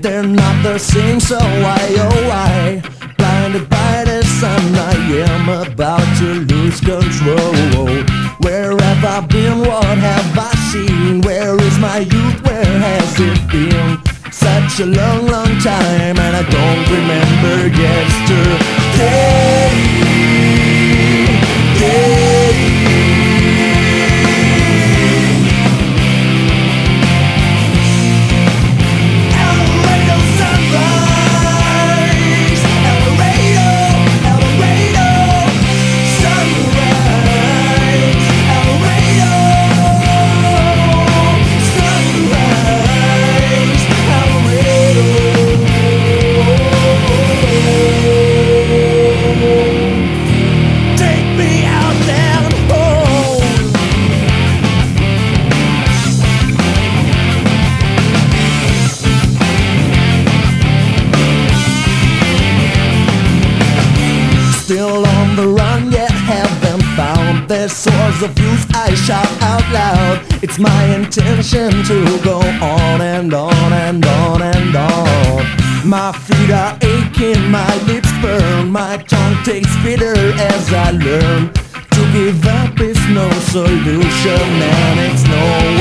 they're not the same, so why, oh why? Blinded by the sun, I am about to lose control. Where have I been? What have I seen? Where is my youth? Where has it been? Such a long, long time, and I don't remember yesterday. Source of youth. I shout out loud. It's my intention to go on and on and on and on. My feet are aching, my lips burn, my tongue tastes bitter as I learn. To give up is no solution, and it's no